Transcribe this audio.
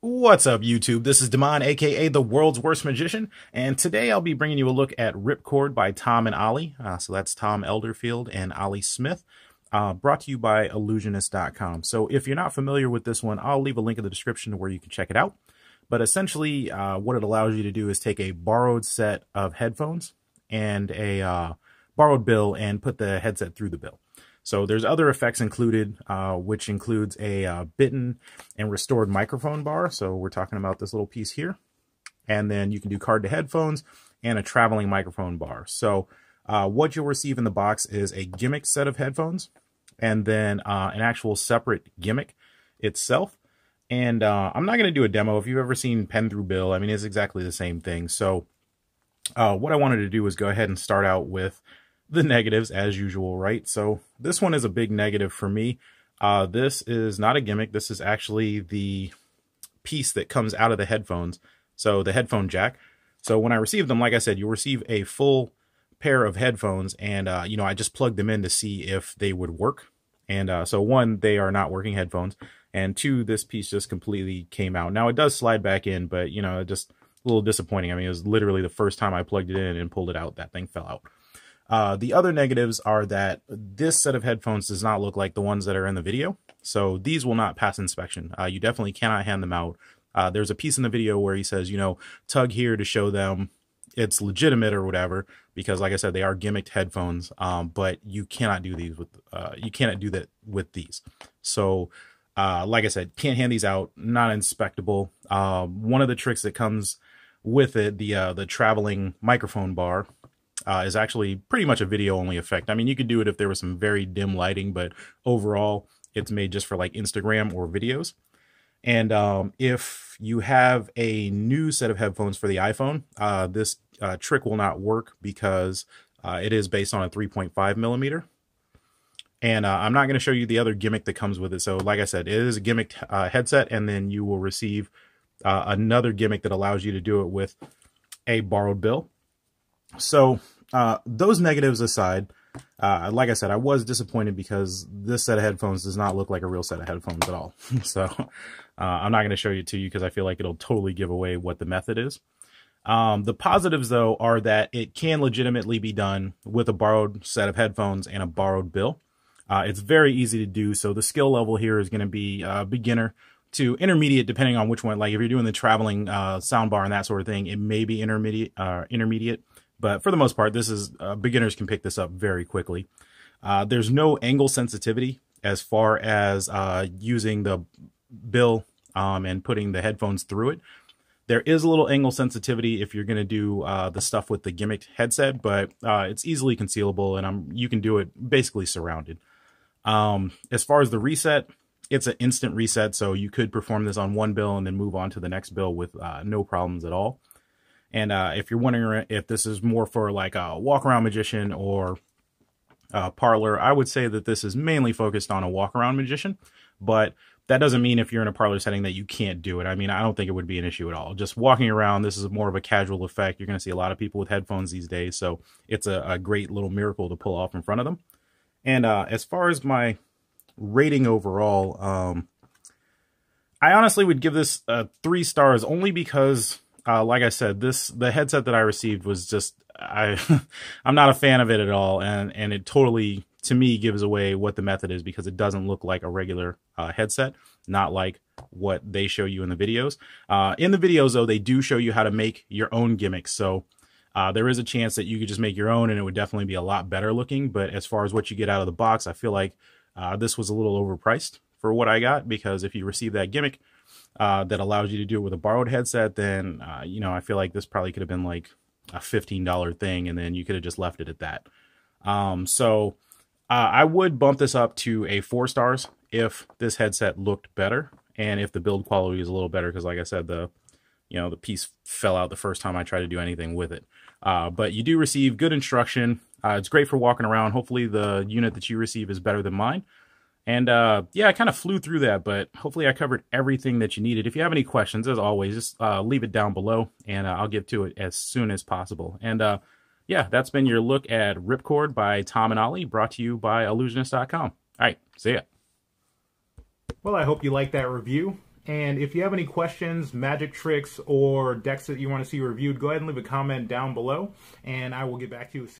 What's up, YouTube? This is Da'Mon, aka the world's worst magician, and today I'll be bringing you a look at Ripcord by Tom and Ollie. Uh, so that's Tom Elderfield and Ollie Smith, uh, brought to you by Ellusionist.com. So if you're not familiar with this one, I'll leave a link in the description where you can check it out. But essentially, uh, what it allows you to do is take a borrowed set of headphones and a uh, borrowed bill and put the headset through the bill. So there's other effects included, uh, which includes a uh, bitten and restored microphone bar. So we're talking about this little piece here. And then you can do card to headphones and a traveling microphone bar. So uh, what you'll receive in the box is a gimmick set of headphones and then uh, an actual separate gimmick itself. And uh, I'm not going to do a demo. If you've ever seen Pen Through Bill, I mean, it's exactly the same thing. So uh, what I wanted to do was go ahead and start out with the negatives as usual, right? So this one is a big negative for me. Uh, this is not a gimmick. This is actually the piece that comes out of the headphones. So the headphone jack. So when I receive them, like I said, you'll receive a full pair of headphones and, uh, you know, I just plugged them in to see if they would work. And uh, so one, they are not working headphones. And two, this piece just completely came out. Now it does slide back in, but, you know, just a little disappointing. I mean, it was literally the first time I plugged it in and pulled it out, that thing fell out. Uh, the other negatives are that this set of headphones does not look like the ones that are in the video. So these will not pass inspection. Uh, you definitely cannot hand them out. Uh, there's a piece in the video where he says, you know, tug here to show them it's legitimate or whatever, because like I said, they are gimmicked headphones. Um, but you cannot do these with, uh, you cannot do that with these. So, uh, like I said, can't hand these out, not inspectable. Um, one of the tricks that comes with it, the, the traveling microphone bar, uh, is actually pretty much a video only effect. I mean, you could do it if there was some very dim lighting, but overall, it's made just for like Instagram or videos. And um, if you have a new set of headphones for the iPhone, uh, this uh, trick will not work because uh, it is based on a 3.5 millimeter. And uh, I'm not going to show you the other gimmick that comes with it. So like I said, it is a gimmick uh, headset, and then you will receive uh, another gimmick that allows you to do it with a borrowed bill. So uh, those negatives aside, uh, like I said, I was disappointed because this set of headphones does not look like a real set of headphones at all. so uh, I'm not going to show you to you because I feel like it'll totally give away what the method is. Um, the positives, though, are that it can legitimately be done with a borrowed set of headphones and a borrowed bill. Uh, it's very easy to do, so the skill level here is going to be uh, beginner to intermediate, depending on which one. Like if you're doing the traveling uh, soundbar and that sort of thing, it may be intermediate. Uh, intermediate. But for the most part, this is uh, beginners can pick this up very quickly. Uh, there's no angle sensitivity as far as uh, using the bill um, and putting the headphones through it. There is a little angle sensitivity if you're going to do uh, the stuff with the gimmicked headset, but uh, it's easily concealable and I'm, you can do it basically surrounded. Um, as far as the reset, it's an instant reset, so you could perform this on one bill and then move on to the next bill with uh, no problems at all. And uh, if you're wondering if this is more for like a walk around magician or a parlor, I would say that this is mainly focused on a walk around magician. But that doesn't mean if you're in a parlor setting that you can't do it. I mean, I don't think it would be an issue at all. Just walking around, this is more of a casual effect. You're going to see a lot of people with headphones these days. So it's a, a great little miracle to pull off in front of them. And uh, as far as my rating overall, um, I honestly would give this uh, three stars only because uh, like I said, this the headset that I received was just I I'm not a fan of it at all, and and it totally to me gives away what the method is because it doesn't look like a regular uh, headset, not like what they show you in the videos. Uh, in the videos though, they do show you how to make your own gimmicks, so. Uh, there is a chance that you could just make your own and it would definitely be a lot better looking. But as far as what you get out of the box, I feel like uh, this was a little overpriced for what I got because if you receive that gimmick, uh, that allows you to do it with a borrowed headset, then, uh, you know, I feel like this probably could have been like a $15 thing and then you could have just left it at that. Um, so uh, I would bump this up to a four stars if this headset looked better and if the build quality is a little better because like I said, the, you know, the piece fell out the first time I tried to do anything with it. Uh, but you do receive good instruction. Uh, it's great for walking around. Hopefully the unit that you receive is better than mine. And uh, yeah, I kind of flew through that, but hopefully I covered everything that you needed. If you have any questions, as always, just uh, leave it down below and uh, I'll get to it as soon as possible. And uh, yeah, that's been your look at Ripcord by Tom and Ollie, brought to you by Ellusionist.com. All right, see ya. Well, I hope you liked that review. And if you have any questions, magic tricks, or decks that you want to see reviewed, go ahead and leave a comment down below, and I will get back to you